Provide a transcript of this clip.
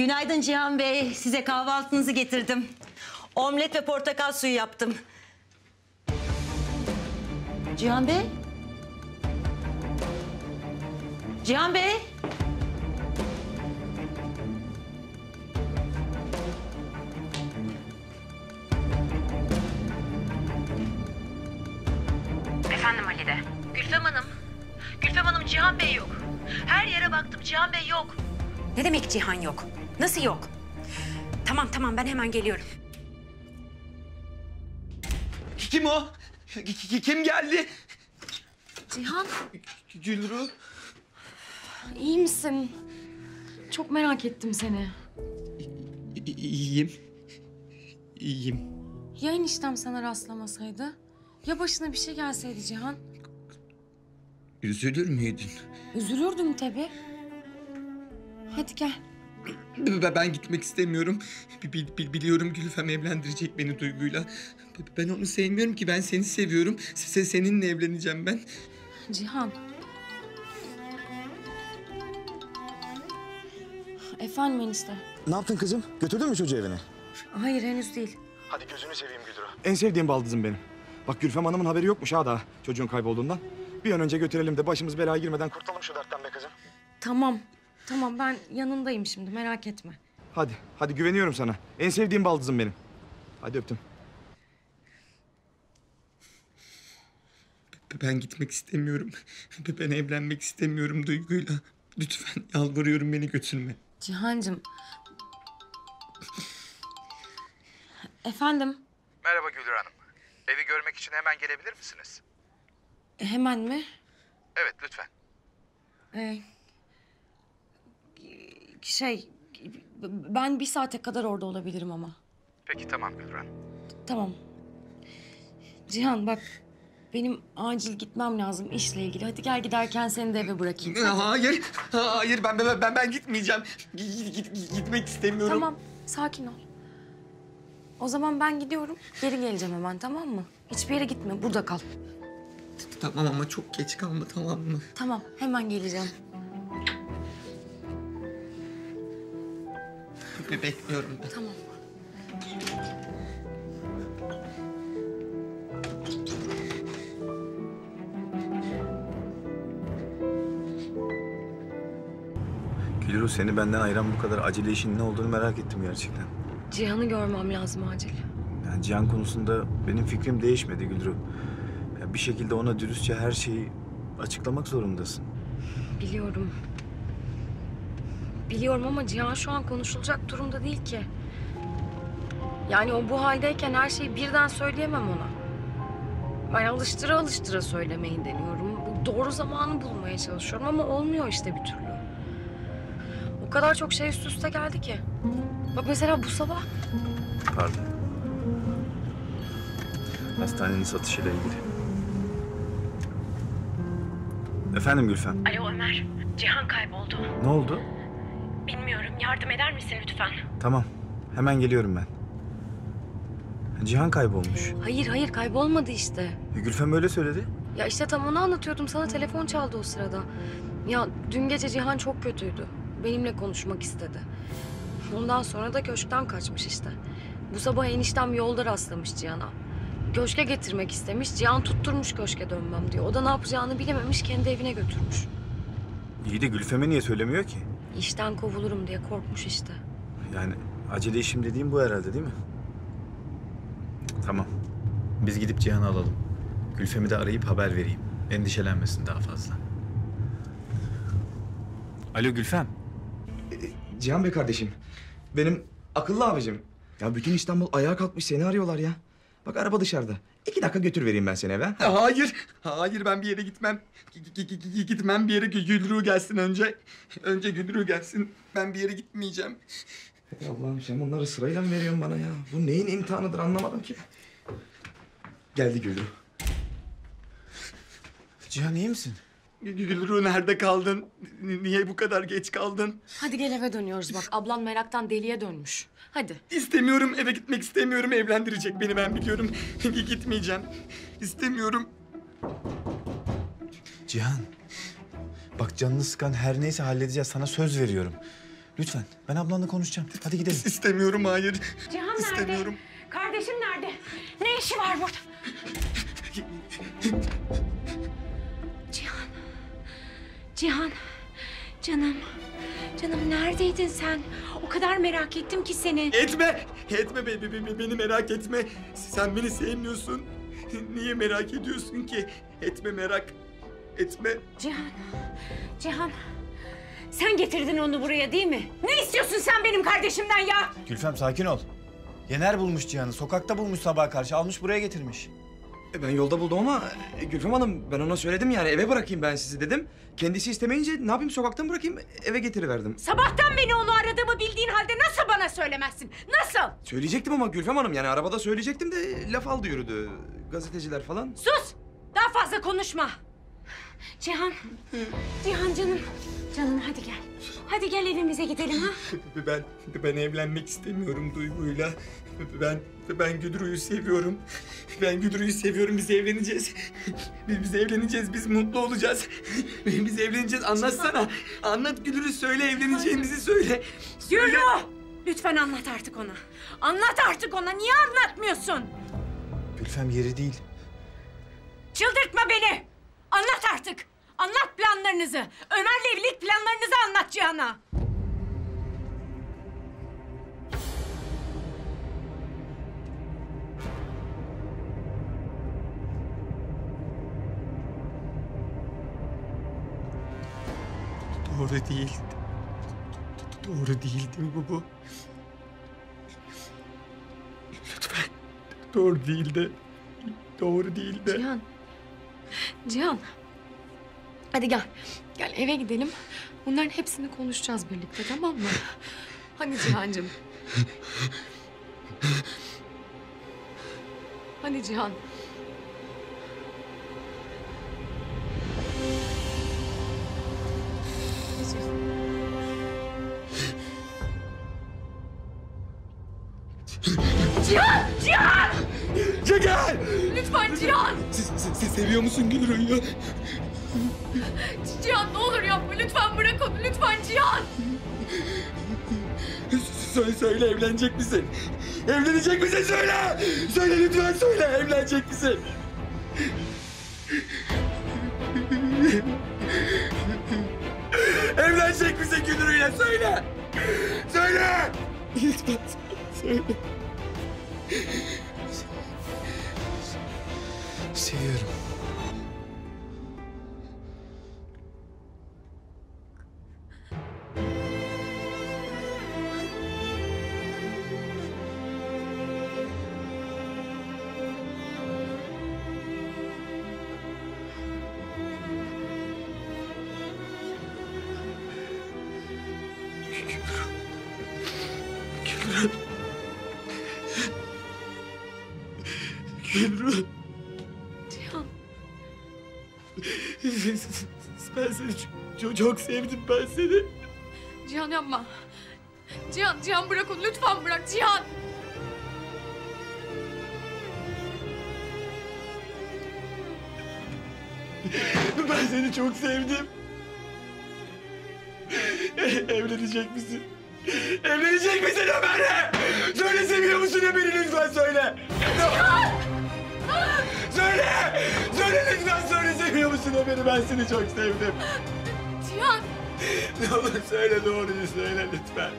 Günaydın Cihan Bey. Size kahvaltınızı getirdim. Omlet ve portakal suyu yaptım. Cihan Bey? Cihan Bey? Efendim Halide. Gülfem Hanım. Gülfem Hanım Cihan Bey yok. Her yere baktım Cihan Bey yok. Ne demek Cihan yok? Nasıl yok? Tamam tamam ben hemen geliyorum. Kim o? Ki- ki- Kim geldi? Cihan, Gülru. iyi misin? Çok merak ettim seni. İ- İyiyim. İyiyim. Ya eniştem sana rastlamasaydı? Ya başına bir şey gelseydi Cihan? Üzülür müydün? Üzülürdüm tabii. Hadi gel. Ben ben gitmek istemiyorum. Bi- bi- bi- Biliyorum Gülfem evlendirecek beni Duygu'yla. Ben onu sevmiyorum ki. Ben seni seviyorum. Se- Seninle evleneceğim ben. Cihan. Efendim enişte. Ne yaptın kızım? Götürdün mü çocuğu evine? Hayır henüz değil. Hadi gözünü seveyim Güldürü. En sevdiğim baldızım benim. Bak Gülfem Hanım'ın haberi yokmuş ha daha çocuğun kaybolduğundan. Bir an önce götürelim de başımız belaya girmeden kurtulalım şu dertten be kızım. Tamam. Tamam ben yanındayım şimdi merak etme. Hadi, hadi güveniyorum sana. En sevdiğim baldızım benim. Hadi öptüm. Ben gitmek istemiyorum. Ben evlenmek istemiyorum Duygu'yla. Lütfen yalvarıyorum beni götürme. Cihancığım. Efendim Merhaba Gülür Hanım. Evi görmek için hemen gelebilir misiniz? hemen mi? Evet lütfen. Ee, şey ben bir saate kadar orada olabilirim ama. Peki tamam Gülür Hanım. Tamam. Cihan bak benim acil gitmem lazım işle ilgili. Hadi gel giderken seni de eve bırakayım. Hayır, hayır ben ben ben, ben gitmeyeceğim. Git, git- gitmek istemiyorum. Tamam sakin ol. O zaman ben gidiyorum. Geri geleceğim hemen tamam mı? Hiçbir yere gitme burada kal. Tamam ama çok geç kalma tamam mı? Tamam hemen geleceğim. Be- Bekliyorum ben. Tamam. Gülru seni benden ayıran bu kadar acele işin ne olduğunu merak ettim gerçekten. Cihan'ı görmem lazım acil. Yani Cihan konusunda benim fikrim değişmedi Gülru. Ya bir şekilde ona dürüstçe her şeyi açıklamak zorundasın. Biliyorum. Biliyorum ama Cihan şu an konuşulacak durumda değil ki. Yani o bu haldeyken her şeyi birden söyleyemem ona. Ben alıştıra alıştıra söylemeyi deniyorum. Bu doğru zamanı bulmaya çalışıyorum ama olmuyor işte bir türlü. O kadar çok şey üst üste geldi ki. Bak mesela bu sabah Pardon. Hastanenin satışıyla ilgili. Efendim Gülfem. Alo Ömer. Cihan kayboldu. Ne oldu? Bilmiyorum yardım eder misin lütfen? Tamam. Hemen geliyorum ben. Cihan kaybolmuş. hayır hayır kaybolmadı işte. E, Gülfem öyle söyledi. Ya işte tam onu anlatıyordum sana telefon çaldı o sırada. Ya dün gece Cihan çok kötüydü. Benimle konuşmak istedi. Ondan sonra da köşkten kaçmış işte. Bu sabah eniştem yolda rastlamış Cihan'a. Köşke getirmek istemiş. Cihan tutturmuş köşke dönmem diyor. O da ne yapacağını bilememiş kendi evine götürmüş. İyi de Gülfem'e niye söylemiyor ki? İşten kovulurum diye korkmuş işte. Yani acele işim dediğim bu herhalde değil mi? Tamam. Biz gidip Cihan'ı alalım. Gülfem'i de arayıp haber vereyim. Endişelenmesin daha fazla. Alo Gülfem. Cihan Bey kardeşim. Benim akıllı abicim. Ya bütün İstanbul ayağa kalkmış seni arıyorlar ya. Bak araba dışarıda. İki dakika götür vereyim ben seni eve. ha? Hayır, hayır ben bir yere gitmem. G- g- g- g- Gitmem bir yere Gü- Gülru gelsin önce. Önce Gülru gelsin. Ben bir yere gitmeyeceğim. Ey Allah'ım sen bunları sırayla mı veriyorsun bana ya? Bu neyin imtihanıdır anlamadım ki. Geldi Gülru. Cihan iyi misin? Gü- Gülru nerede kaldın? Niye bu kadar geç kaldın? Hadi gel eve dönüyoruz bak. Ablan meraktan deliye dönmüş. Hadi. İstemiyorum, eve gitmek istemiyorum. Evlendirecek beni ben biliyorum. Gitmeyeceğim. İstemiyorum. Cihan. Bak canını sıkan her neyse halledeceğiz. Sana söz veriyorum. Lütfen ben ablanla konuşacağım. Hadi gidelim. İstemiyorum hayır. Cihan nerede? İstemiyorum. Kardeşim nerede? Ne işi var burada? Cihan. Canım. Canım neredeydin sen? O kadar merak ettim ki seni. Etme. Etme be, be- be- beni merak etme. Sen beni sevmiyorsun. Niye merak ediyorsun ki? Etme merak. Etme. Cihan. Cihan. Sen getirdin onu buraya değil mi? Ne istiyorsun sen benim kardeşimden ya? Gülfem sakin ol. Yener bulmuş Cihan'ı. Sokakta bulmuş sabaha karşı. Almış buraya getirmiş. E, ben yolda buldum ama e, Gülfem Hanım ben ona söyledim yani eve bırakayım ben sizi dedim. Kendisi istemeyince ne yapayım sokaktan bırakayım eve getiriverdim. Sabahtan beni onu aradığımı bildiğin halde nasıl bana söylemezsin? Nasıl? Söyleyecektim ama Gülfem Hanım yani arabada söyleyecektim de laf aldı yürüdü. Gazeteciler falan. Sus! Daha fazla konuşma. Cihan. Cihan canım. Canım hadi gel. Hadi gel evimize gidelim ha. Ben ben evlenmek istemiyorum Duygu'yla. Ben ben Güdürü'yü seviyorum. Ben Güdürü'yü seviyorum. Biz evleneceğiz. Biz, biz evleneceğiz. Biz mutlu olacağız. Biz evleneceğiz. Anlatsana. Anlat Güdürü söyle evleneceğimizi söyle. Yürü! Lütfen anlat artık ona. Anlat artık ona. Niye anlatmıyorsun? Gülfem yeri değil. Çıldırtma beni. Anlat artık. Anlat planlarınızı. Ömer'le evlilik planlarınızı anlat Cihan'a. Doğru değil. Doğru değil değil mi bu? Lütfen. Doğru değil de. Doğru değil de. Cihan. Cihan. Hadi gel. Gel eve gidelim. Bunların hepsini konuşacağız birlikte tamam mı? Hadi Cihan'cığım. Hadi. Cihan! Lütfen Cihan. Siz, siz, siz seviyor musun Gülrü'yü? Cihan ne olur yapma. Lütfen bırak onu. Lütfen Cihan. Söyle, söyle evlenecek misin? Evlenecek misin söyle! Söyle lütfen söyle evlenecek misin? evlenecek misin Gülrü'yle söyle! Söyle! Lütfen söyle. Seviyorum. Gülrü. Cihan. Ben seni çok, çok sevdim ben seni. Cihan yapma. Cihan, Cihan bırak onu. Lütfen bırak Cihan. Ben seni çok sevdim. Evlenecek misin? Evlenecek misin Ömer'le? Söyle seviyor musun Ömer'i lütfen söyle. söyle! Söyle seviyor musun Ömer'i? Ben seni çok sevdim. Cihan. Ne olur söyle doğruyu söyle lütfen.